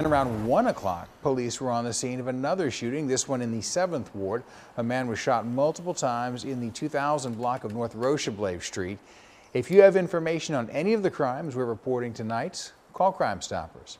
And around 1 o'clock, police were on the scene of another shooting, this one in the 7th Ward. A man was shot multiple times in the 2000 block of North Rocheblave Street. If you have information on any of the crimes we're reporting tonight, call Crime Stoppers.